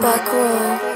Back row.